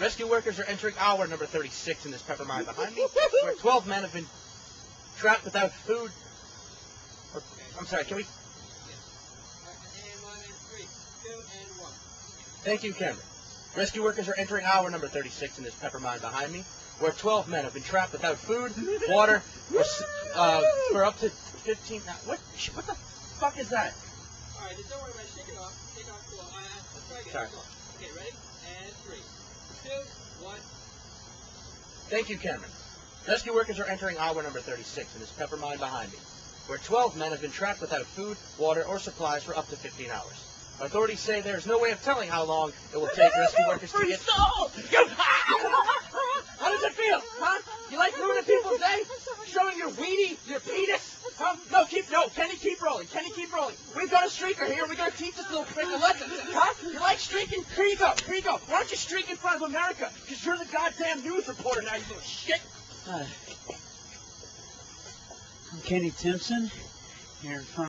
Rescue workers are entering hour number 36 in this pepper mine behind me, where 12 men have been trapped without food. Or, I'm sorry, can we? And three, two and one. Thank you, Cameron. Rescue workers are entering hour number 36 in this pepper mine behind me, where 12 men have been trapped without food, water, or, uh, for up to 15. Now, what? What the fuck is that? All right, don't worry about it. Shake it off. Shake off slow. Uh, let's try again. Sorry. Slow. Okay, ready? And three. Thank you, Cameron. Rescue workers are entering hour number 36 in this pepper mine behind me, where 12 men have been trapped without food, water, or supplies for up to 15 hours. Authorities say there is no way of telling how long it will take rescue workers to get. How does it feel? Huh? You like ruining people's day? Showing your weenie, your penis? Huh? No, keep no, Kenny, keep rolling. Kenny, keep rolling. We've got a streaker here. We're gonna teach this little prick a lesson. Huh? You go. Why don't you streak in front of America? Because you're the goddamn news reporter now, you little shit. Hi. I'm Kenny Timpson, here in front